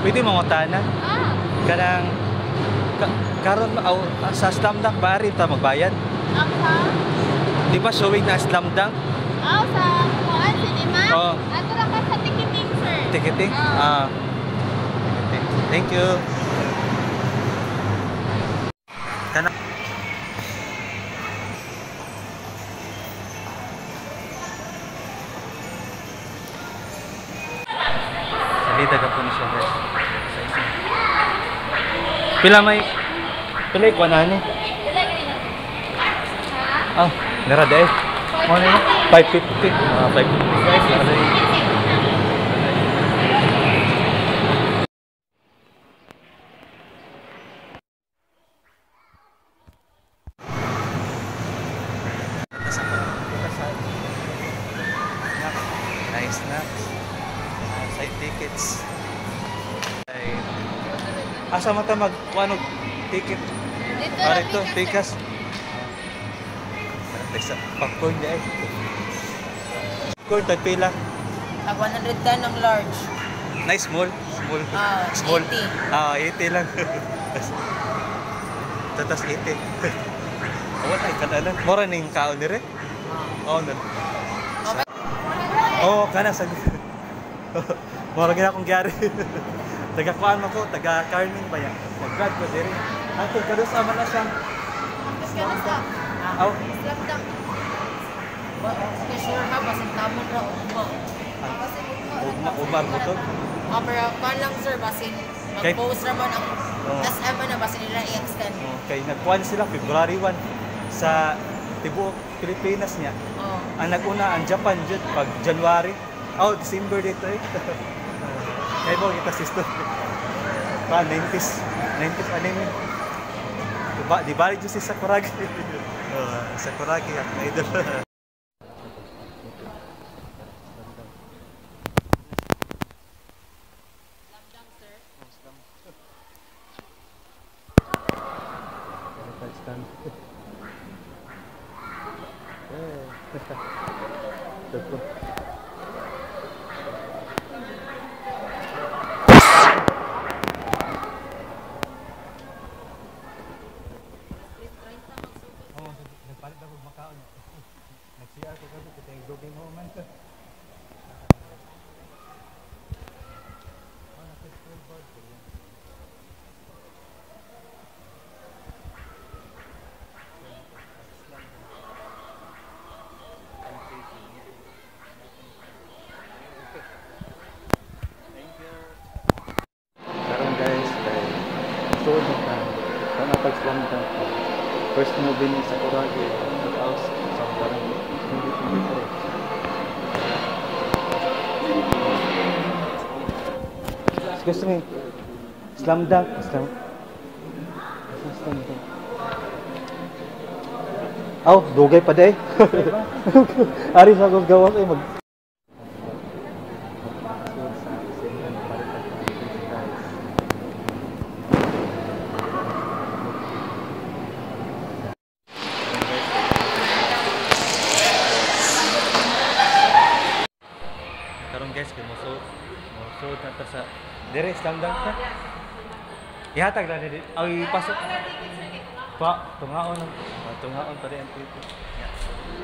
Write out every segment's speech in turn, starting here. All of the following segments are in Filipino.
Pwede mangutana. Ah, Kanang ka, karon aw, sa slam dunk ba rin ta magbayad? sa... Di ba showing na slam dunk? Ah, sa Kuan Cinema? Oo. Ato lang ka sa ticketing, sir. Ticketing? Oo. Ah. Ticketing. Thank you. Salida ka po ni siya guys. Sa. Pila may Pila yung kwanani? Ha? Ah, nara dahil. Mo na yun? 550. Ah, 550 guys. Nara dahil. Nice snacks. Ah, Side tickets. Ay. Asa man ta mag kuano ticket? Dito Para lang ito, ticket, sir. tikas. Sa popcorn di ay. Popcorn tagpila. Tag 110 ang large. Nice small. Small. Ah, small. 80. Ah, 80 lang. Tatas 80. Wala kanalan. Mora ning kaon dire. Oh, na. Oh, kana sa Mora gina akong gyari. taga kuan ko, taga Carmen ba ya? Magad ko dire. Ato kadus ama na siya. Na sa... Aw, dunk. Sige, sure ha, basang tamon ra ugma. Ugma umar mo to. Ah, pero kan lang sir, basin mag-post naman ang Oo. SM na basin nila i-extend. Oh, kay nagkuan sila February 1 sa tibuok Pilipinas niya. Oh. Ang naguna ang Japan jud pag January. Oh, December dito eh. Kaya mo kita sister. Pa 90s, 90s anime. Diba, di ba jud si Sakuragi? oh, Sakuragi ang idol. Oo, dugay mo man. Ko. First movie ni Sakuragi Excuse me. Slam dunk. Slam. Slam dunk. Aw, dugay pa day. Ari sa akong gawas ay mag Karon guys, kay moso na ta sa dire slam dunk ta. Ihatag na dito. Ay pasok. Pa, tungaon ah, tungaon pa rin ang tito.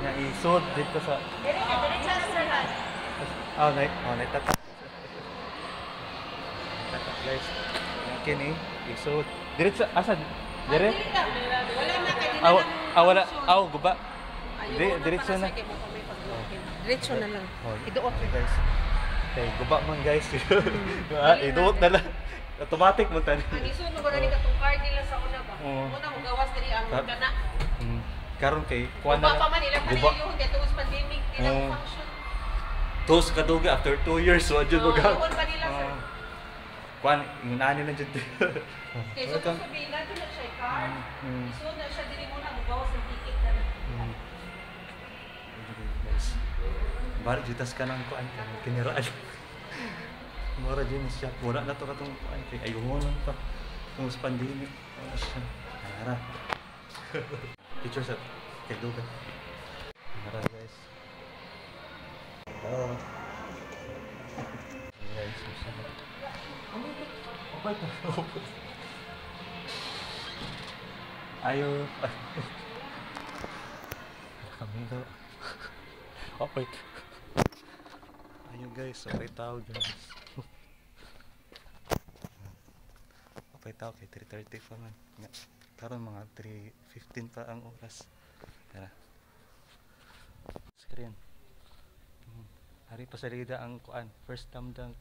Nga isod dito sa Oh, nay, oh, nay tata. Tata guys. Yan kini isod. Dire sa asa dire? Wala na kay Aw, ah, wala. Aw, guba. Dire diretso na. Diretso na lang. Iduot. guys. Kay guba man guys. Ah, iduot na lang. Automatic mo tani. Isun mo gani katong card nila sa una ba? Oo. Una mo gawas diri ang kana. Mm. Karon kay kuan Guba na. pa man ilang Guba. kaniyo dito us pandemic nila function. Tos kaduga after 2 years wa jud Oo, mag. iwan pa nila, sir. Kuan inani na jud. Kay so sabihin na na siya card. Isun na siya diri muna mo gawas ang Bar jutas ka nang kuan kiniraan. Mura din siya. Mura na to katong kuan kay ayun lang pa. Kung sa pandemic. Ano siya. Ara. Picture sa kay Duga. Ara guys. Hello. Guys, susunod. Wait. Ayaw. Kamilo. Oh, wait. Ayun guys, okay tao guys. okay tao kay 3.30 pa man. Karon mga 3.15 pa ang oras. Tara. Screen. Hmm. Hari pa sa lida ang kuan. First time dang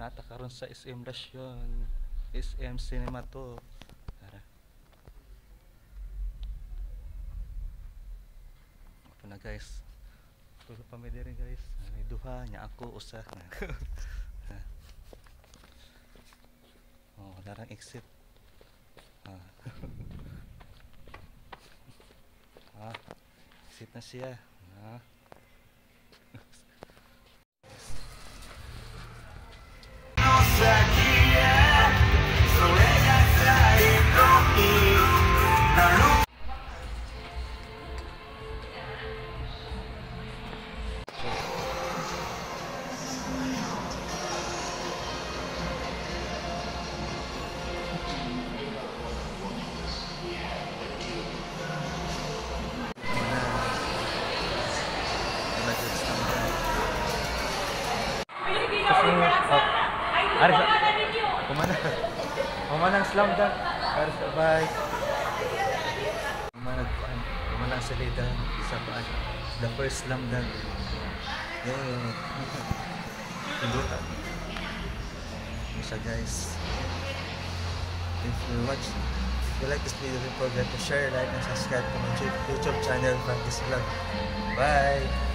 nata karon sa SM Rasyon. SM Cinema to. Tara. Na guys. Tulo pa guys. May duha nya ako usa. oh, larang exit. Ah. ah. Exit na siya. Ah. Ari sa Kumana. Kumanang slam dunk. Ari sa bye. Kumanang kuan. Kumanang sa lida sa kuan. The first slam dunk. Yeah. Pindutan. Isa guys. If you watch, if you like this video, don't forget to share, like, and subscribe to my YouTube channel, Francis Vlog. Bye!